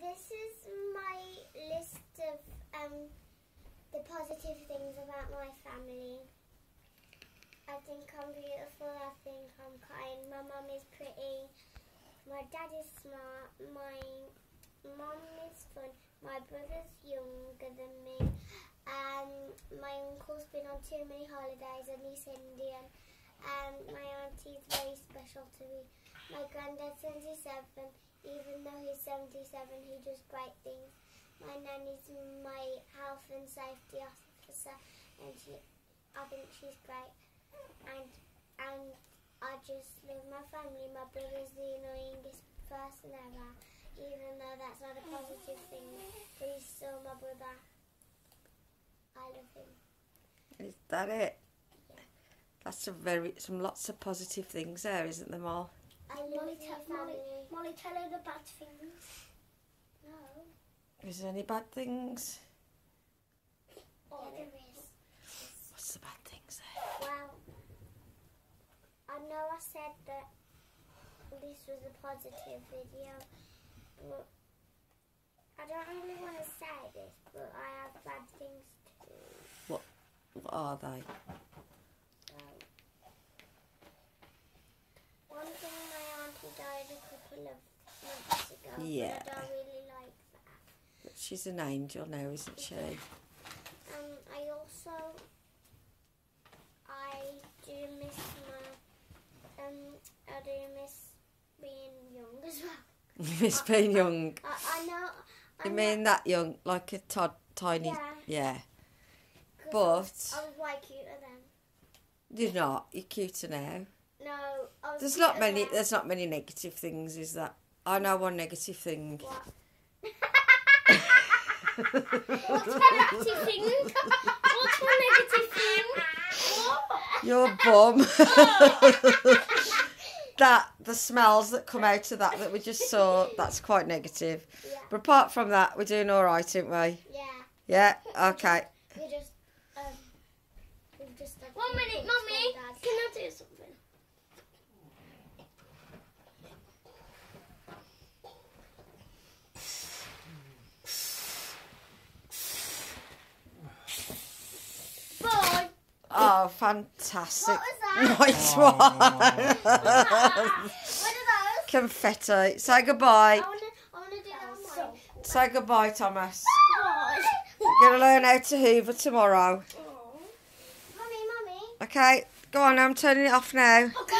this is my list of um, the positive things about my family. I think I'm beautiful. I think I'm kind. My mum is pretty. My dad is smart. My mum is fun. My brother's younger than me. Um, my uncle's been on too many holidays and he's Indian. And my auntie's very special to me. My granddad's 77. Even though he's 77, he does great things. My nanny's my health and safety officer, and she, I think she's great. And and I just love my family. My brother's the annoyingest person ever, even though that's not a positive thing. But he's still my brother. I love him. Is that it? That's a very some lots of positive things there, isn't there, Mal? I Molly, your te- Molly. Molly, tell her the bad things. No. Is there any bad things? Yeah, there is. What's the bad things there? Well, I know I said that this was a positive video, but I don't really want to say this, but I have bad things too. What are they? Um, one thing, my auntie died a couple of months ago, Yeah. but I don't really like that. But She's an angel now, isn't she? Um, I also, I do miss my, um, I do miss being young as well. Miss being young. I, I know. I You mean that young, like a Todd, tiny? Yeah. Yeah. but- I was, I was way cuter then. You're not. You're cuter now. No, I was There's not many. then. There's not many negative things. Is that? I know one negative thing. What? What's the negative thing? What's the negative thing? What? Your bum. that the smells that come out of that that we just saw. That's quite negative. Yeah, But apart from that, we're doing all right, aren't we? yeah. Yeah. Okay. We just, um, we've just. Like, One minute, mummy. Can I do something? Bye. Oh, fantastic! What was Nice one. What? Confetti. Say goodbye. I wanna, I wanna do that on mine. Say goodbye, Thomas. Bye. You're gonna learn how to hoover tomorrow. Mummy, mummy. Okay. Go on. I'm turning it off now. Okay.